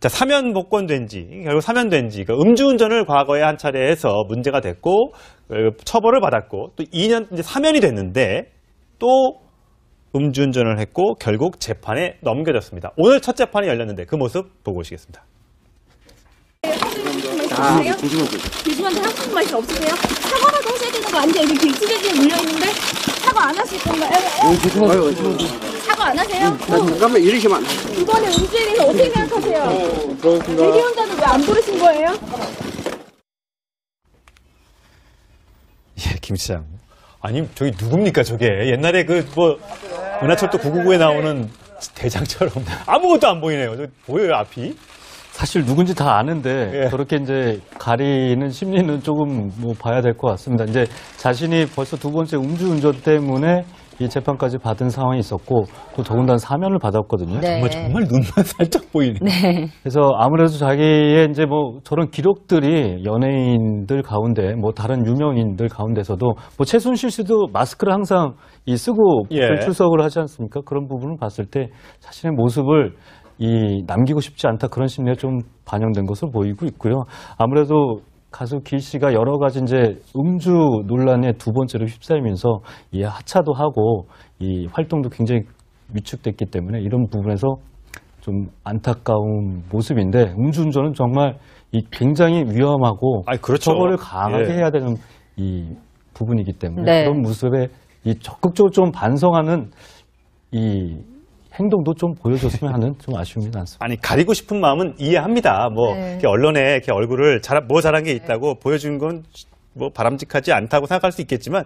자, 사면 복권된 지, 결국 사면된 지, 그 음주운전을 과거에 한 차례 해서 문제가 됐고, 어, 처벌을 받았고, 또 2년 이제 사면이 됐는데, 또 음주운전을 했고, 결국 재판에 넘겨졌습니다. 오늘 첫 재판이 열렸는데 그 모습 보고 오시겠습니다. 아, 죄송한데 한국 맛이 없으세요? 사과라도 하셔야 되는 거 아니죠? 여기 김치대지에 물려있는데 사과 안 하실 건가요? 어? 죄송해요. 사과 안 하세요? 어, 잠깐만 이러시면 안 돼. 이번에 음주에 대해서 어떻게 생각하세요? 대리운전은 왜 안 부르신 거예요? 예, 김치장. 아니, 저기 누굽니까, 저게? 옛날에 그, 뭐, 은하철도 999에 나오는 대장처럼 아무것도 안 보이네요. 저 보여요, 앞이? 사실 누군지 다 아는데 예. 그렇게 이제 가리는 심리는 조금 뭐 봐야 될 것 같습니다. 이제 자신이 벌써 두 번째 음주운전 때문에 이 재판까지 받은 상황이 있었고 또 더군다나 사면을 받았거든요. 네. 정말, 정말 눈만 살짝 보이네. 네. 그래서 아무래도 자기의 이제 뭐 저런 기록들이 연예인들 가운데 뭐 다른 유명인들 가운데서도 뭐 최순실 씨도 마스크를 항상 이 쓰고 예. 출석을 하지 않습니까? 그런 부분을 봤을 때 자신의 모습을 이 남기고 싶지 않다 그런 심리가 좀 반영된 것으로 보이고 있고요. 아무래도 가수 길 씨가 여러 가지 이제 음주 논란에 두 번째로 휩싸이면서 이 하차도 하고 이 활동도 굉장히 위축됐기 때문에 이런 부분에서 좀 안타까운 모습인데 음주운전은 정말 이 굉장히 위험하고 아이, 그렇죠. 처벌을 강하게 예. 해야 되는 이 부분이기 때문에 네. 그런 모습에 이 적극적으로 좀 반성하는 이 행동도 좀 보여줬으면 하는 좀 아쉬움이 많습니다. 아니 가리고 싶은 마음은 이해합니다. 뭐 네. 이렇게 언론에 이렇게 얼굴을 잘, 뭐 잘한 게 있다고 보여주는 건뭐 바람직하지 않다고 생각할 수 있겠지만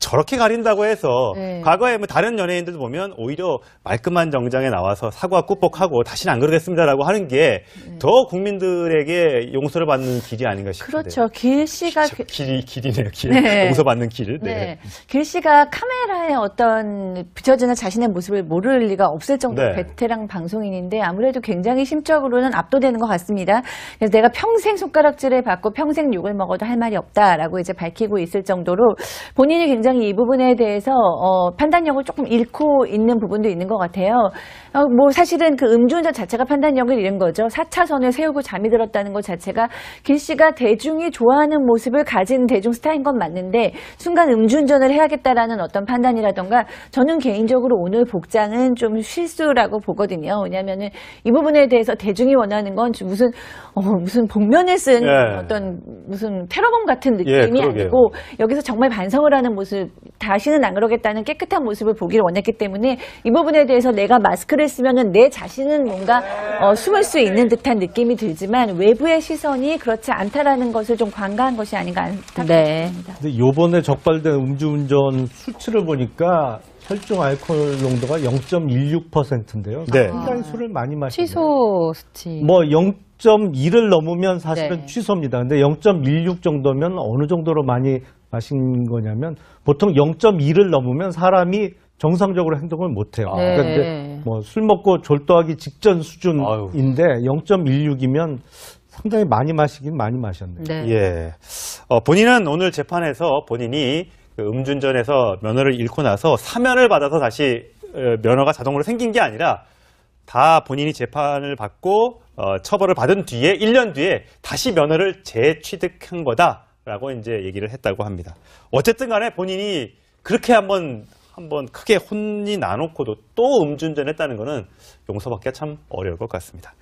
저렇게 가린다고 해서 네. 과거에 뭐 다른 연예인들도 보면 오히려 말끔한 정장에 나와서 사과 꾹꾹하고 다시는 안 그러겠습니다라고 하는 게 더 국민들에게 용서를 받는 길이 아닌가 싶은데. 그렇죠. 길 씨가 저 길이 길이네요. 길. 네. 용서받는 길. 네. 네. 길 씨가 카메라에 어떤 비춰지는 자신의 모습을 모를 리가 없을 정도 로 네. 베테랑 방송인인데 아무래도 굉장히 심적으로는 압도되는 것 같습니다. 그래서 내가 평생 손가락질을 받고 평생 욕을 먹어도 할 말이 없다라고 이제 밝히고 있을 정도로 본인이 굉장히 이 부분에 대해서 어, 판단력을 조금 잃고 있는 부분도 있는 것 같아요. 어, 뭐 사실은 그 음주운전 자체가 판단력을 잃은 거죠. 4차선을 세우고 잠이 들었다는 것 자체가 길 씨가 대중이 좋아하는 모습을 가진 대중 스타인 건 맞는데 순간 음주운전을 해야겠다라는 어떤 판단이라던가 저는 개인적으로 오늘 복장은 좀 실수라고 보거든요. 왜냐하면은 이 부분에 대해서 대중이 원하는 건 무슨 어, 무슨 복면을 쓴 예. 어떤 무슨 테러범 같은 예, 느낌이 그러게요. 아니고 여기서 정말 반성을 하는 모습, 다시는 안 그러겠다는 깨끗한 모습을 보기를 원했기 때문에 이 부분에 대해서 내가 마스크를 쓰면은 내 자신은 뭔가 어, 숨을 수 있는 듯한 느낌이 들지만 외부의 시선이 그렇지 않다라는 것을 좀 관가한 것이 아닌가 안타깝습니다. 네. 근데 요번에 적발된 음주운전 수치를 보니까 혈중 알코올 농도가 0.16%인데요. 네. 상당히 술을 많이 마시네요. 취소 수치. 뭐 0.1을 넘으면 사실은 네. 취소입니다. 근데 0.16 정도면 어느 정도로 많이 마신 거냐면 보통 0.1을 넘으면 사람이 정상적으로 행동을 못 해요. 네. 그러니까 이제 뭐 술 먹고 졸도하기 직전 수준인데 아유. 0.16이면 상당히 많이 마시긴 많이 마셨네요. 네. 예. 어, 본인은 오늘 재판에서 본인이 그 음주운전에서 면허를 잃고 나서 사면을 받아서 다시 어, 면허가 자동으로 생긴 게 아니라 다 본인이 재판을 받고 어, 처벌을 받은 뒤에 1년 뒤에 다시 면허를 재취득한 거다 라고 이제 얘기를 했다고 합니다. 어쨌든 간에 본인이 그렇게 한번 한번 크게 혼이 나놓고도 또 음주운전했다는 거는 용서받기가 참 어려울 것 같습니다.